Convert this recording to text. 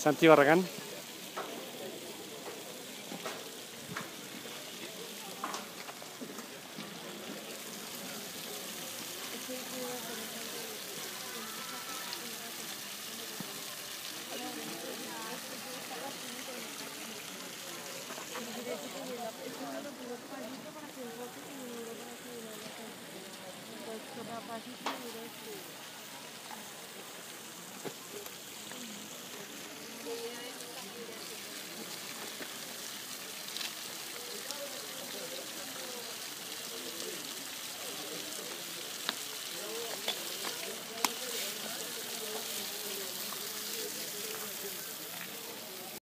Santibarragán. Berapa sih?